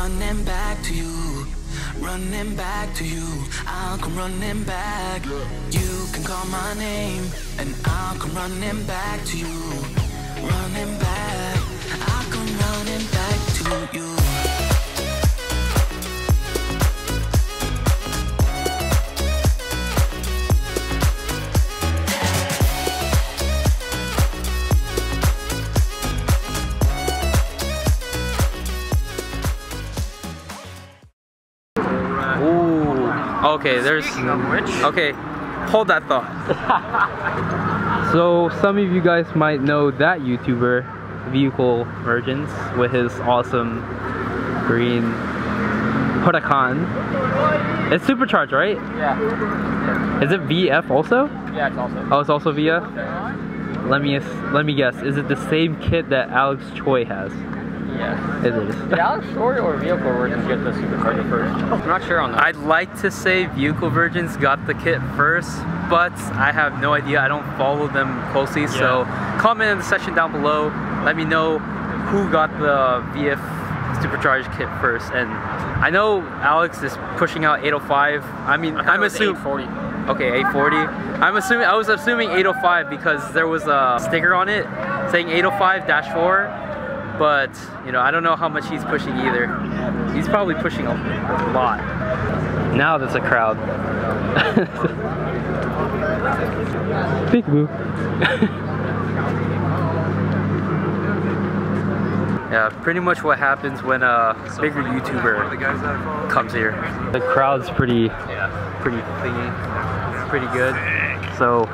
running back to you. Running back to you. I'll come running back. You can call my name and I'll come running back to you. Running back. I'll come running back to you. Okay, there's. Okay, hold that thought. so some of you guys might know that YouTuber, Vehicle Virgins, with his awesome green Huracan. It's supercharged, right? Yeah. Is it VF also? Yeah, it's also. Oh, it's also VF. Let me let me guess. Is it the same kit that Alex Choi has? Yeah. It is. Did Alex Choi or Vehicle Virgins get the supercharger first? I'm not sure on that. I'd like to say Vehicle Virgins got the kit first, but I have no idea. I don't follow them closely, so comment in the section down below. Let me know who got the VF supercharged kit first. And I know Alex is pushing out 805. I mean, I'm assuming. 840. Okay, 840. I'm assuming I was assuming 805 because there was a sticker on it saying 805-4. But you know, I don't know how much he's pushing either. He's probably pushing a lot. Now there's a crowd. Peekaboo. yeah, pretty much what happens when a bigger YouTuber comes here. The crowd's pretty, pretty thingy, pretty good. So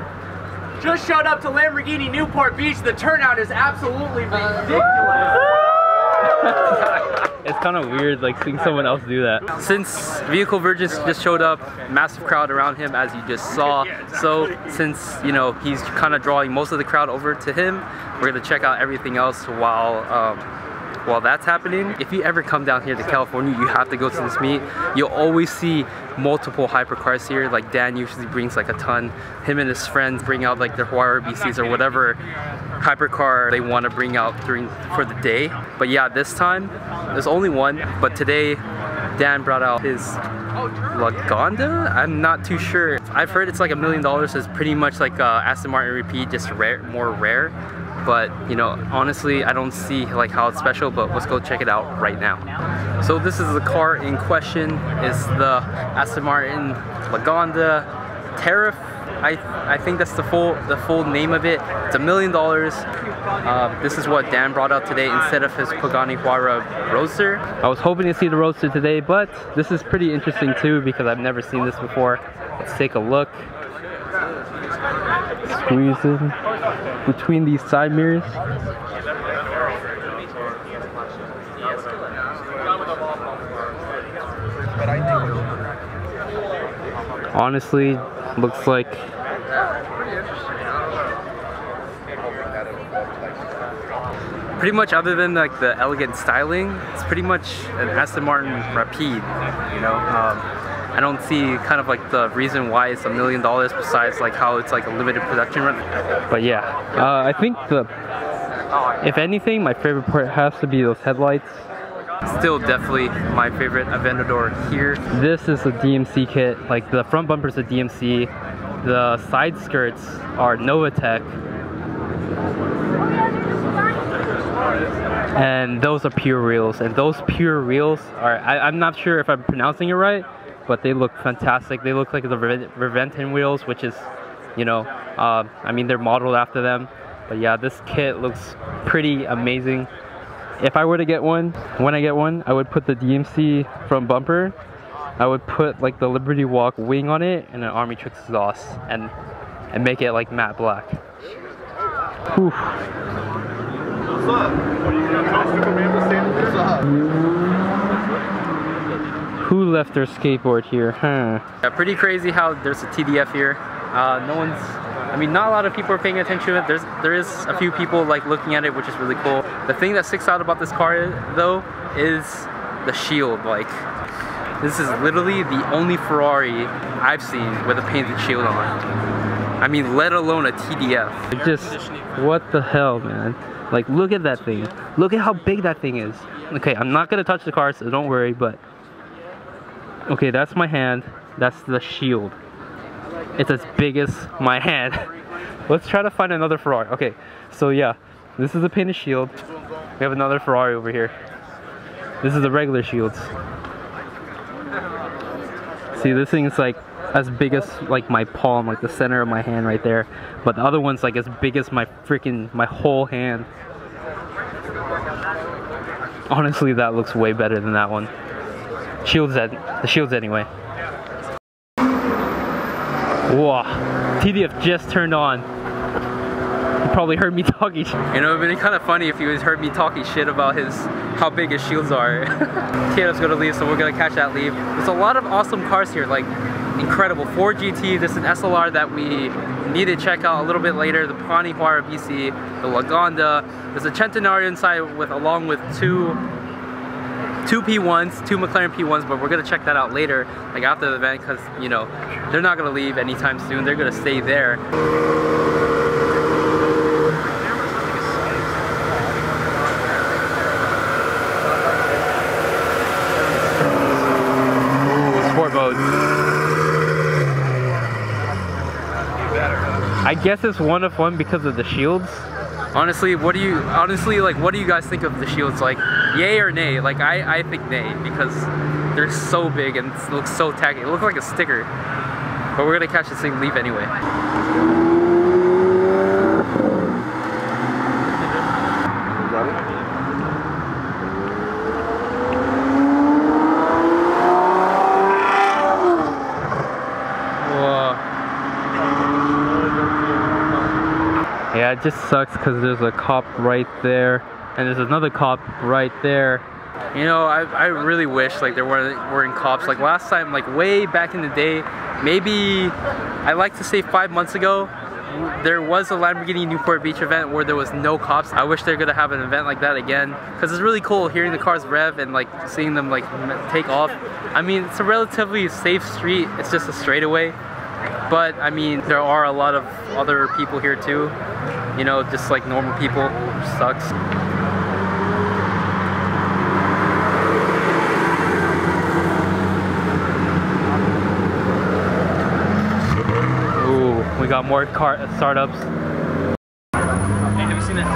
Just showed up to Lamborghini Newport Beach. The turnout is absolutely ridiculous. it's kind of weird like seeing someone else do that. Since Vehicle Virgin just showed up, massive crowd around him as you just saw. So since, you know, he's kind of drawing most of the crowd over to him, we're gonna check out everything else while um, while that's happening. If you ever come down here to California, you have to go to this meet. You'll always see multiple hypercars here. Like Dan usually brings like a ton. Him and his friends bring out like their Huayra BCs or whatever hypercar they want to bring out during for the day. But yeah, this time there's only one. But today Dan brought out his Lagonda? I'm not too sure. I've heard it's like a million dollars. It's pretty much like uh, Aston Martin repeat, just rare, more rare. But you know, honestly, I don't see like how it's special. But let's go check it out right now. So this is the car in question. It's the Aston Martin Lagonda Taraf. I I think that's the full the full name of it. It's a million dollars. Uh, this is what Dan brought out today instead of his Pagani Huayra Roadster. I was hoping to see the Roadster today, but this is pretty interesting too because I've never seen this before. Let's take a look. Squeeze in between these side mirrors. Honestly, looks like pretty much other than like the elegant styling, it's pretty much an Aston Martin Rapide, you know. Um, I don't see kind of like the reason why it's a million dollars besides like how it's like a limited production run. But yeah, uh, I think the, if anything, my favorite part has to be those headlights. Still definitely my favorite Aventador here. This is a DMC kit, like the front bumper's a DMC, the side skirts are Novitec, and those are pure reels and those pure reels are I, am not sure if i'm pronouncing it right but they look fantastic. They look like the Reventon wheels which is you know uh, i mean they're modeled after them. But yeah this kit looks pretty amazing. If i were to get one when i get one i would put the dmc front bumper. I would put like the liberty walk wing on it and an Armytrix exhaust and and make it like matte black. Whew. Who left their skateboard here, huh? Yeah, pretty crazy how there's a TDF here. Uh, no one's, I mean, not a lot of people are paying attention to it. There's, there is a few people like looking at it, which is really cool. The thing that sticks out about this car though is the shield. Like, this is literally the only Ferrari I've seen with a painted shield on. I mean, let alone a TDF. Just, what the hell, man? Like, look at that thing. Look at how big that thing is. Okay, I'm not gonna touch the car, so don't worry, but... Okay, that's my hand. That's the shield. It's as big as my hand. Let's try to find another Ferrari. Okay, so yeah, this is a painted shield. We have another Ferrari over here. This is the regular shields. See, this thing is like as big as like my palm, like the center of my hand right there. But the other one's like as big as my freaking, my whole hand. Honestly, that looks way better than that one. Shields at, the shields anyway. Whoa, TDF just turned on. He probably heard me talking. You know, it'd be kind of funny if he was heard me talking shit about his how big his shields are. TDF's gonna leave, so we're gonna catch that leave. There's a lot of awesome cars here, like incredible. Ford GT, this is an SLR that we need to check out a little bit later. The Pagani Huayra BC, the Lagonda. There's a Centenario inside with along with two two P1s, two McLaren P1s, but we're gonna check that out later, like after the event, because you know they're not gonna leave anytime soon. They're gonna stay there. I guess it's one of one because of the shields. Honestly, what do you honestly like? What do you guys think of the shields? Like, yay or nay? Like, I I think nay because they're so big and looks so tacky. It looks like a sticker. But we're gonna catch this thing leave anyway. Yeah, it just sucks because there's a cop right there, and there's another cop right there. You know, I, I really wish like there weren't weren't cops. Like last time, like way back in the day, maybe I like to say five months ago, there was a Lamborghini Newport Beach event where there was no cops. I wish they're gonna have an event like that again because it's really cool hearing the cars rev and like seeing them like take off. I mean, it's a relatively safe street. It's just a straightaway. But I mean, there are a lot of other people here too. You know, just like normal people, which sucks. Ooh, we got more car startups. Hey, have you seen that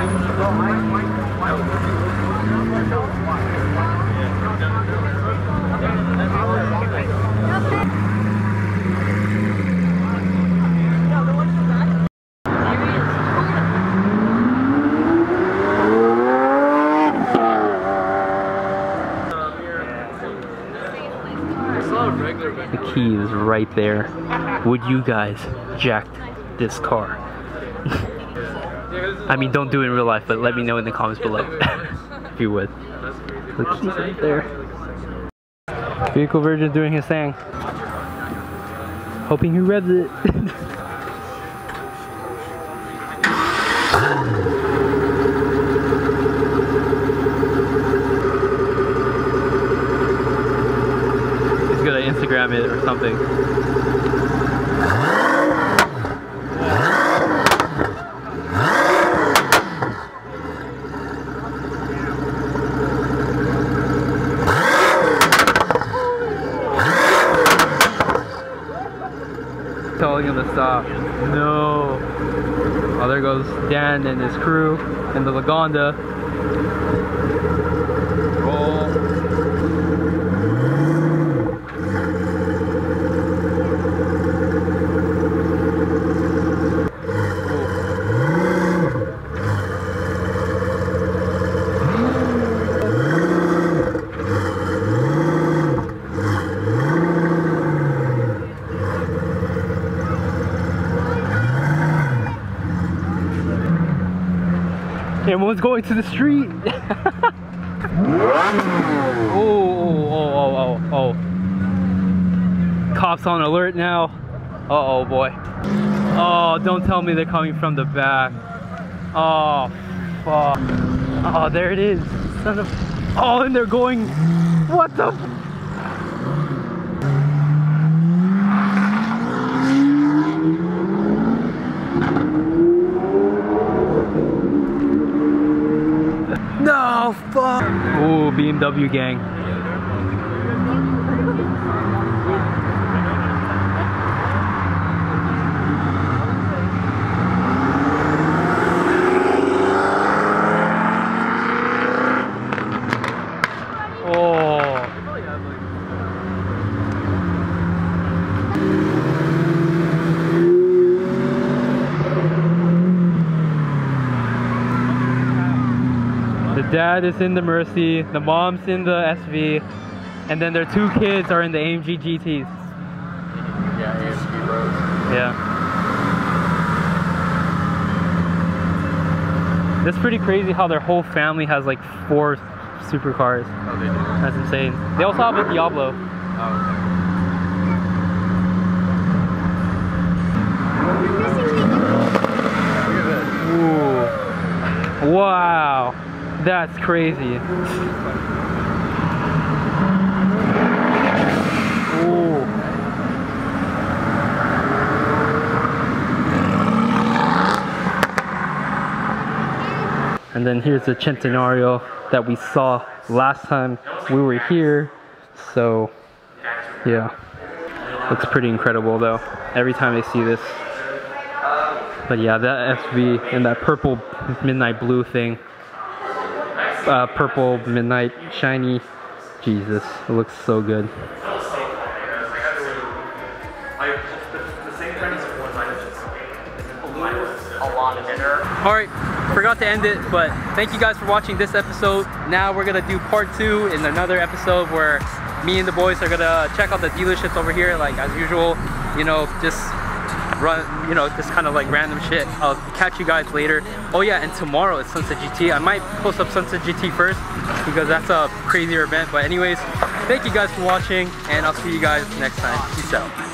The key is right there. Would you guys jack this car? I mean, don't do it in real life, but let me know in the comments below if you would. The key's right there. Vehicle Virgin doing his thing. Hoping he revs it. He's gonna Instagram it or something. To stop. No. Oh, there goes Dan and his crew in the Lagonda. Everyone's going to the street. oh, oh, oh, oh, oh, oh. Cops on alert now. Uh oh, boy. Oh, don't tell me they're coming from the back. Oh, fuck. Oh, there it is. Son of. Oh, and they're going. What the? the fuck? BMW gang. Dad is in the Mercy, the mom's in the SV, and then their two kids are in the AMG GTs. Yeah, AMG Rose. Yeah. That's pretty crazy how their whole family has like four supercars. Oh, they do. That's insane. They also have a Diablo. Oh, Ooh. Wow. That's crazy. And then here's the Centenario that we saw last time we were here. So, yeah. Looks pretty incredible though. Every time I see this. But yeah, that SV and that purple midnight blue thing. Uh, purple midnight shiny. Jesus, it looks so good. Alright, forgot to end it, but thank you guys for watching this episode. Now we're gonna do part two in another episode where me and the boys are gonna check out the dealerships over here, like as usual, you know, just run, you know, just kind of like random shit. I'll catch you guys later. Oh yeah, and tomorrow it's Sunset GT. I might post up Sunset GT first because that's a crazier event. But anyways, thank you guys for watching and I'll see you guys next time. Peace out.